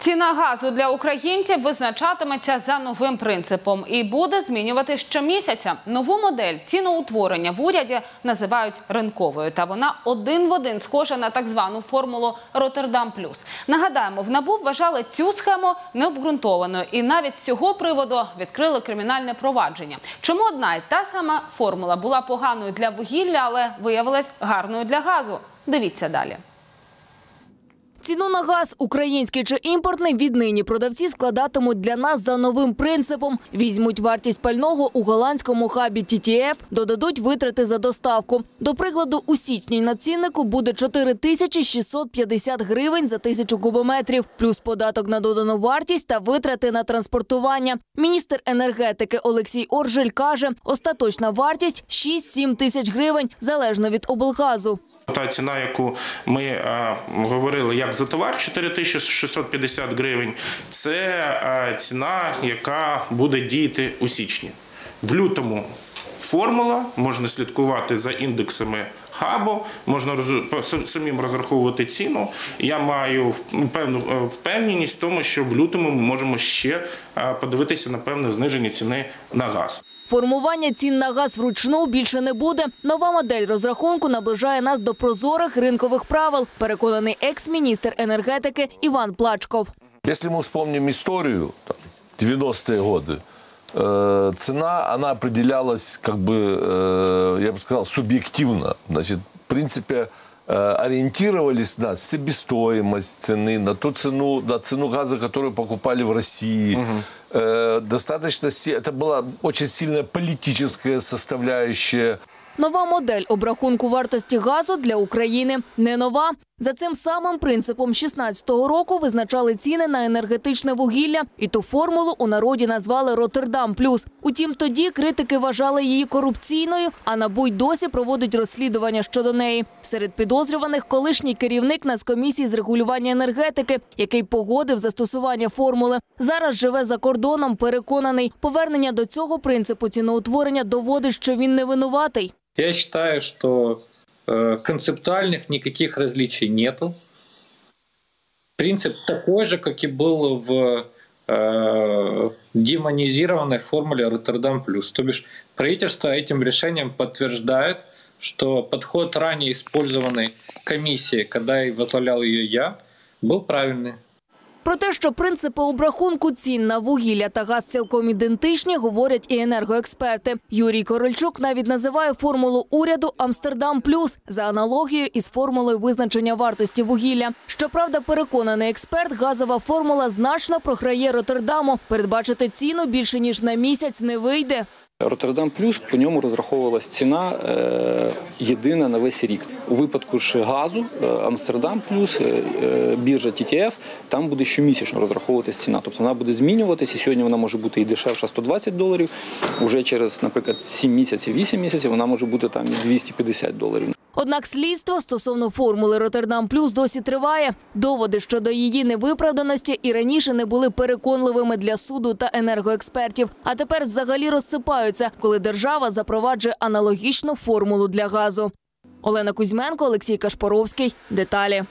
Ціна газу для українців визначатиметься за новим принципом і буде змінювати щомісяця. Нову модель ціноутворення в уряді називають ринковою. Та вона один в один схожа на так звану формулу Роттердам Плюс. Нагадаємо, в НАБУ вважали цю схему необґрунтованою і навіть з цього приводу відкрили кримінальне провадження. Чому одна й та сама формула була поганою для вугілля, але виявилась гарною для газу? Дивіться далі. Ціну на газ, український чи імпортний, віднині продавці складатимуть для нас за новим принципом. Візьмуть вартість пального у голландському хабі TTF, додадуть витрати за доставку. До прикладу, у січні на ціннику буде 4650 гривень за тисячу кубометрів, плюс податок на додану вартість та витрати на транспортування. Міністр енергетики Олексій Оржель каже, остаточна вартість 6-7 тисяч гривень, залежно від облгазу. Та ціна, яку ми е, говорили як за товар 4650 гривень, це е, ціна, яка буде діяти у січні. В лютому формула можна слідкувати за індексами хабу, можна самим розраховувати ціну. Я маю ну, певну е, впевненість в тому, що в лютому ми можемо ще подивитися на певне зниження ціни на газ. Формування цін на газ вручну більше не буде. Нова модель розрахунку наближає нас до прозорих ринкових правил, переконаний екс-міністр енергетики Іван Плачков. Если мы вспомним историю, там, 90-е годы, э, цена, она определялась, как бы, э, я бы сказал, субъективно. Значит, в принципе, э, ориентировались на себестоимость цены, на ту цену, на цену газа, которую покупали в России. Э, достаточно, си- это была очень сильная политическая составляющая. Нова модель обрахунку вартості газу для України не нова. За цим самим принципом 16-го року визначали ціни на енергетичне вугілля, і ту формулу у народі назвали Роттердам Плюс. Утім, тоді критики вважали її корупційною, а НАБУ й досі проводить розслідування щодо неї. Серед підозрюваних колишній керівник Нацкомісії з регулювання енергетики, який погодив застосування формули. Зараз живе за кордоном. Переконаний, повернення до цього принципу ціноутворення доводить, що він не винуватий. Я что э, концептуальных никаких различий нету. Принцип такой же, как и был в э, демонизированной формуле Роттердам плюс. То бишь правительство этим решением подтверждает, что подход ранее использованной комиссии, когда и возглавлял ее я, был правильный. Про те, що принципи обрахунку цін на вугілля та газ цілком ідентичні, говорять і енергоексперти. Юрій Корольчук навіть називає формулу уряду Амстердам Плюс за аналогією із формулою визначення вартості вугілля. Щоправда, переконаний експерт, газова формула значно програє Роттердаму. Передбачити ціну більше ніж на місяць не вийде. Роттердам плюс по ньому розраховувалась ціна е, єдина на весь рік. У випадку ж газу е, Амстердам плюс е, біржа ТТФ, там буде щомісячно розраховуватись ціна. Тобто вона буде змінюватися. Сьогодні вона може бути і дешевша 120 доларів. Уже через, наприклад, 7 місяців, 8 місяців вона може бути там і 250 доларів. Однак слідство стосовно формули Роттердам Плюс досі триває. Доводи щодо її невиправданості і раніше не були переконливими для суду та енергоекспертів. А тепер взагалі розсипаються, коли держава запроваджує аналогічну формулу для газу. Олена Кузьменко, Олексій Кашпоровський. Деталі.